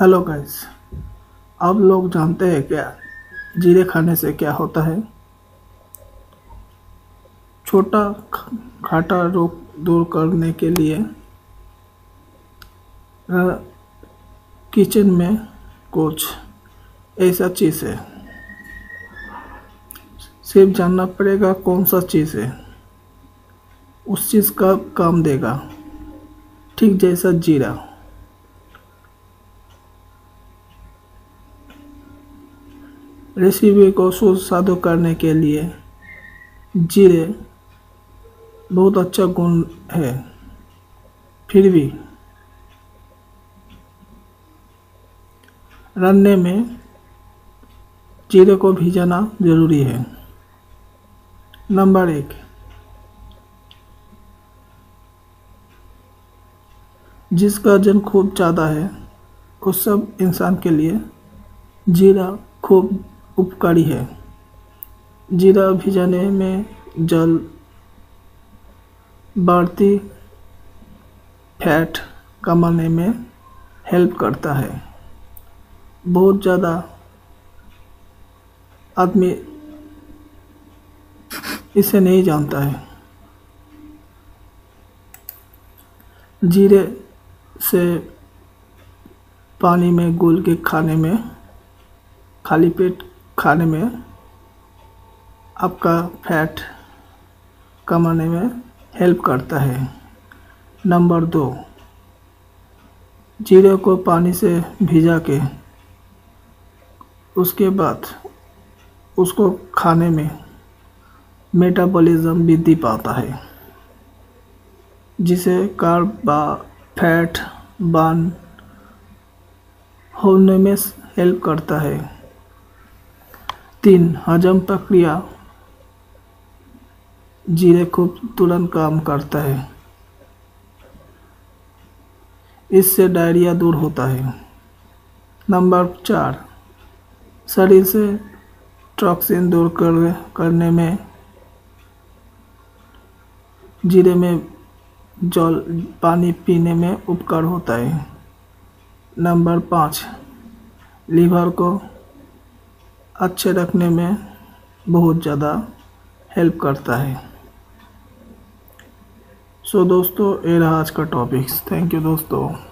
Hello guys आप लोग जानते हैं क्या जीरे खाने से क्या होता है? छोटा खाटा रोग दूर करने के लिए किचन में कुछ ऐसा चीज़ है। सिर्फ़ जानना पड़ेगा कौन सा चीज़ है। उस चीज़ का काम देगा। ठीक जैसा जीरा। रेसिपी को सुस्वादु करने के लिए जीरे बहुत अच्छा गुण है। फिर भी रनने में जीरे को भिजाना ज़रूरी है। नंबर एक। जिसका वज़न खूब ज़्यादा है उस सब इंसान के लिए जीरा खूब उपकारी है। जीरा भिजाने में जल बढ़ती फैट कमाने में हेल्प करता है। बहुत ज़्यादा आदमी इसे नहीं जानता है। जीरे से पानी में घुल के खाने में, खाली पेट खाने में आपका फैट कमाने में हेल्प करता है। नंबर दो, जीरे को पानी से भिजा के उसके बाद उसको खाने में मेटाबॉलिज्म वृद्धि पाता है, जिसे कार्ब फैट बर्न होने में हेल्प करता है। तीन, हजम प्रक्रिया। जीरे खूब तुरंत काम करता है। इससे डायरिया दूर होता है। नंबर चार, शरीर से टॉक्सिन दूर कर, करने में जीरे में जल पानी पीने में उपकार होता है। नंबर पाँच लीवर को अच्छे रखने में बहुत ज़्यादा हेल्प करता है। सो so, दोस्तों ये रहा आज का टॉपिक्स थैंक यू दोस्तों।